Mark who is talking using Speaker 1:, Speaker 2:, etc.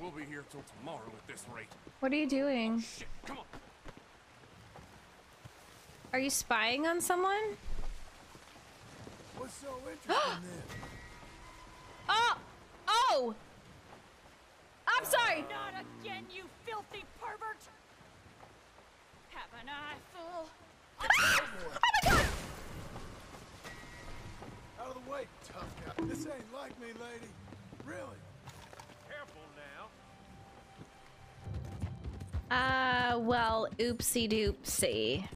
Speaker 1: we'll be here till tomorrow at this rate.
Speaker 2: What are you doing?
Speaker 1: Oh, shit, come on.
Speaker 2: Are you spying on someone?
Speaker 3: What's so interesting then?
Speaker 2: Oh! Oh! I'm sorry!
Speaker 4: Not again, you filthy pervert! Have an eye full. Ah!
Speaker 2: Oh my god!
Speaker 3: Out of the way, tough guy. This ain't like me, lady.
Speaker 2: Uh, well, oopsie doopsie.